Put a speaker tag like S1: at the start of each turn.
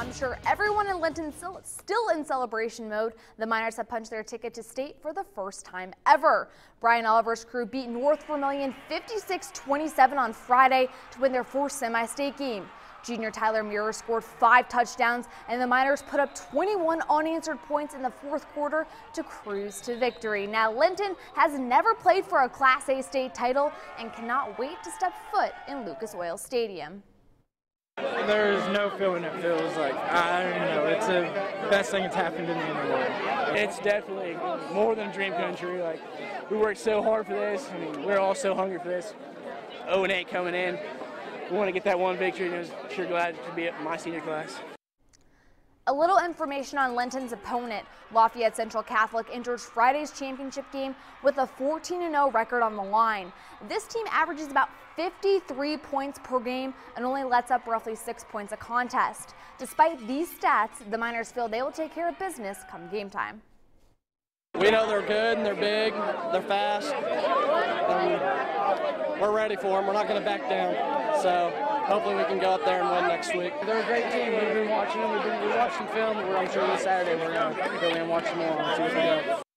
S1: I'm sure everyone in Linton still, still in celebration mode. The Miners have punched their ticket to state for the first time ever. Brian Oliver's crew beat North Vermillion 56-27 on Friday to win their fourth semi-state game. Junior Tyler Muir scored five touchdowns, and the Miners put up 21 unanswered points in the fourth quarter to cruise to victory. Now, Linton has never played for a Class A state title and cannot wait to step foot in Lucas Oil Stadium.
S2: There's no feeling it feels like. I don't know. It's the best thing that's happened to me in the world.
S3: It's definitely more than a dream country. Like we worked so hard for this. I mean, we're all so hungry for this. 0 and 8 coming in. We want to get that one victory, and I was sure glad to be at my senior class.
S1: A little information on Linton's opponent. Lafayette Central Catholic enters Friday's championship game with a 14-0 record on the line. This team averages about 53 points per game and only lets up roughly six points a contest. Despite these stats, the Miners feel they will take care of business come game time.
S4: We know they're good and they're big, they're fast. We're ready for them. We're not going to back down. So hopefully we can go up there and win next week.
S3: They're a great team. We've been watching them. We've been watching film. I'm sure this Saturday we're going to go in and watch them more and see what they.